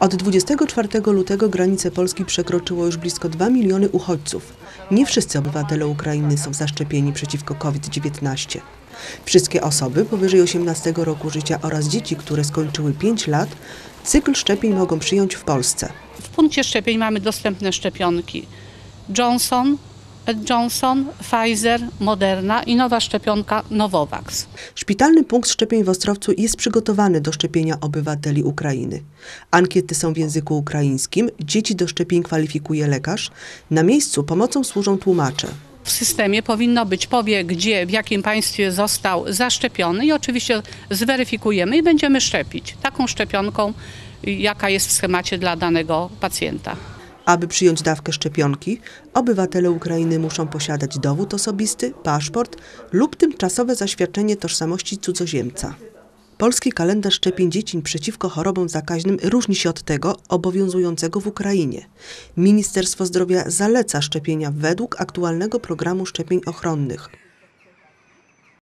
Od 24 lutego granice Polski przekroczyło już blisko 2 miliony uchodźców. Nie wszyscy obywatele Ukrainy są zaszczepieni przeciwko COVID-19. Wszystkie osoby powyżej 18 roku życia oraz dzieci, które skończyły 5 lat, cykl szczepień mogą przyjąć w Polsce. W punkcie szczepień mamy dostępne szczepionki Johnson, Johnson, Pfizer, Moderna i nowa szczepionka Novovax. Szpitalny punkt szczepień w Ostrowcu jest przygotowany do szczepienia obywateli Ukrainy. Ankiety są w języku ukraińskim, dzieci do szczepień kwalifikuje lekarz. Na miejscu pomocą służą tłumacze. W systemie powinno być powie, gdzie, w jakim państwie został zaszczepiony i oczywiście zweryfikujemy i będziemy szczepić taką szczepionką, jaka jest w schemacie dla danego pacjenta. Aby przyjąć dawkę szczepionki, obywatele Ukrainy muszą posiadać dowód osobisty, paszport lub tymczasowe zaświadczenie tożsamości cudzoziemca. Polski kalendarz szczepień dzieci przeciwko chorobom zakaźnym różni się od tego obowiązującego w Ukrainie. Ministerstwo Zdrowia zaleca szczepienia według aktualnego programu szczepień ochronnych.